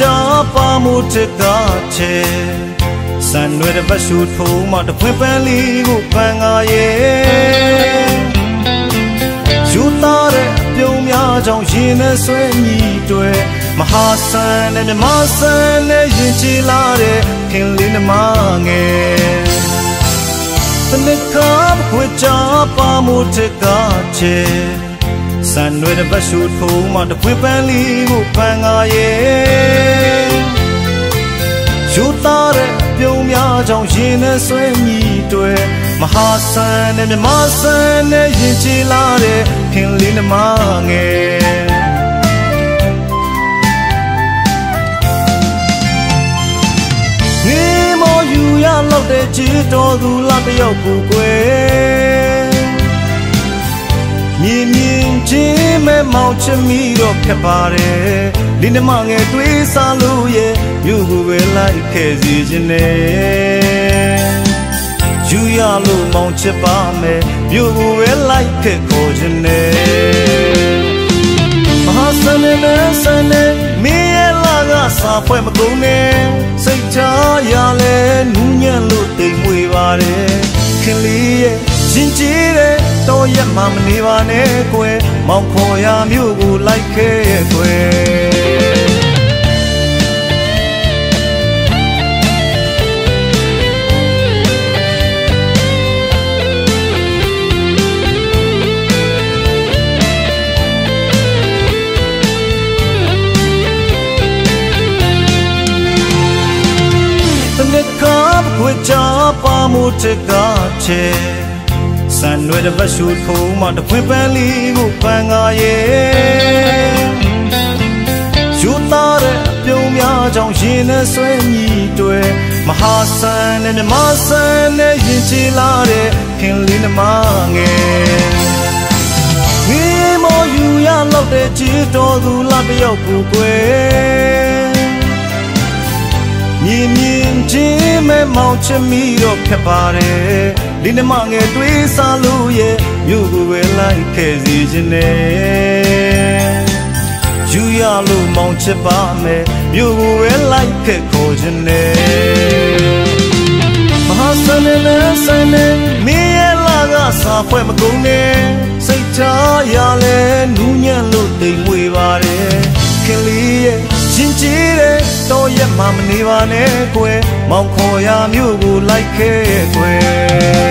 ကြပါမှုတကချေစံရွယ်တဲ့ဘတ်ရှူထိုးမှတပွင့်ပန်းလေးကိုပန်းငါရဲ့ယူသားတဲ့အပြုံးများကြောင့်ရင်နဲ့ဆွဲညီတွေမဟာဆန်နဲ့မြမဆန်နဲ့ရင်ချီလာတဲ့ခင်လေးနှမငယ်တနစ်ခါခွေကြပါမှုတကချေ စံရွယ်တဲ့ဘတ်ရှူထိုးမှတပွင့်ပန်းလေးကိုပန်းငါရဲ့ယူသားတဲ့အပြုံးများကြောင့်ရင်နဲ့ဆွဲညီတွေမဟာဆန်နဲ့မြမဆန်နဲ့ရင်ချီလာတဲ့ခင်လေးနှမငယ်နေမောယူရလောက်တဲ့ချီတော်သူလာတယောက်ကိုကွယ်မြင်မြင် ချင်းမဲ့မောင်ချမီတော့ခက်ပါတယ်ဒီနှမငယ်တွေးစားလို့ရဲ့မြို့ကိုပဲလိုက်ခဲ့စီခြင်းနဲ့ယူရလို့မောင်ချစ်ပါမယ်မြို့ကိုပဲလိုက်ခဲ့ခေါ်ခြင်းနဲ့မဟာစနေနဲ့စနေမင်းရဲ့လာကစာဖွဲ့မကုန်နဲ့စိတ်ချရလဲနူးညံ့လို့တိမ်မွေပါတယ်ခင်လေးရဲ့ ရှင်ကြည်တဲ့တော့ရမှမနေပါနဲ့ကွယ်မောင်ခေါ်ရမြို့ကိုလိုက်ခဲ့ရဲ့ကွယ်ခွေချပါမှုတကချေ စံရွယ်တဲ့ဘတ်ရှူထိုးမှတပွင့်ပန်းလေးကိုပန်းငါရဲ့ယူသားတဲ့အပြုံးများကြောင့်ရင်နဲ့ဆွဲညီတွေမဟာဆန်နဲ့မြမဆန်နဲ့ရင်ချီလာတဲ့ခင်လေးနှမငယ်ဝီမောယူရလောက်တဲ့ချီတော်သူလာတယောက်ကိုကွယ်မြင်မြင်ချင်းမဲ့မောင်ချမီတော့ခက်ပါတယ် ဒီနှမငယ်တွေးစားလို့ရဲ့မြို့ကိုပဲလိုက်ခဲ့စီခြင်းနဲ့ယူရလို့မောင်ချစ်ပါမယ်မြို့ကိုပဲလိုက်ခဲ့ခေါ်ခြင်းနဲ့မဟာစနေနဲ့စနေမင်းရဲ့လာကစာဖွဲ့မကုန်နဲ့စိတ်ချရလဲနူးညံ့လို့တိမ်မွေပါတယ်ခင်လေးရဲ့ရှင်ကြည်တဲ့တော့ရမှမနေပါနဲ့ကွယ်မောင်ခေါ်ရမျိုးကိုလိုက်ခဲ့ကွယ်